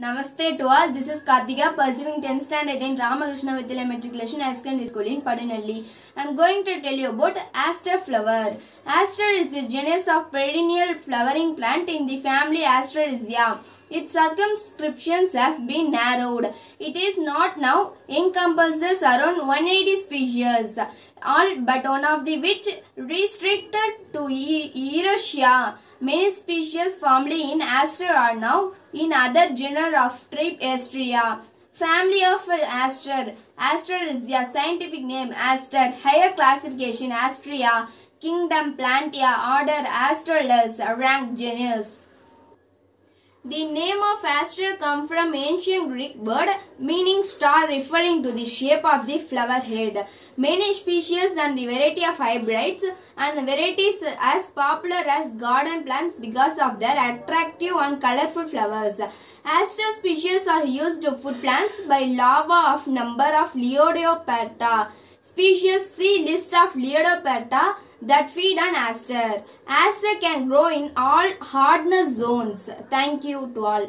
Namaste to all. This is Karthika, pursuing 10th standard in Ramakrishna Vidyalaya Matriculation High School in Padunelli. I am going to tell you about aster flower. Aster is a genus of perennial flowering plant in the family Asteraceae. Its circumscriptions has been narrowed. It is not now encompasses around 180 species, all but one of the which restricted to Eurasia. Many species formerly in Aster are now in other genera of tribe Astereae. Family of Aster. Aster is a scientific name Aster. Higher classification Astereae. Kingdom Plantae. Order Asterales. Rank genus. The name of Aster comes from ancient Greek word meaning star referring to the shape of the flower head. Many species and the variety of hybrids and varieties as popular as garden plants because of their attractive and colorful flowers. Aster species are used to food plants by larva of number of Lepidoptera. Species see list of Lepidoptera that feed on aster. Aster can grow in all hardness zones. Thank you to all.